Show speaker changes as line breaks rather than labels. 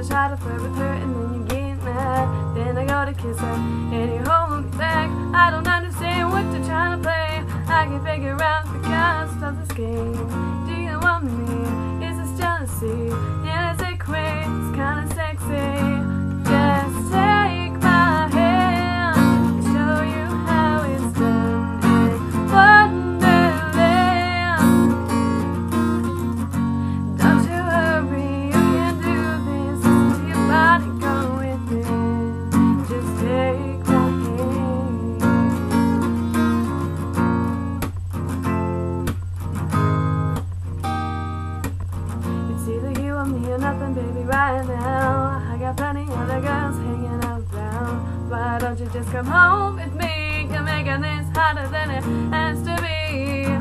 I tried to flirt with her and then you get mad. Then I go to kiss her and you hold me back. I don't understand what you're trying to play. I can figure out the cost of this game. You nothing, baby, right now. I got plenty other girls hanging around. Why don't you just come home with me? You're making this harder than it has to be.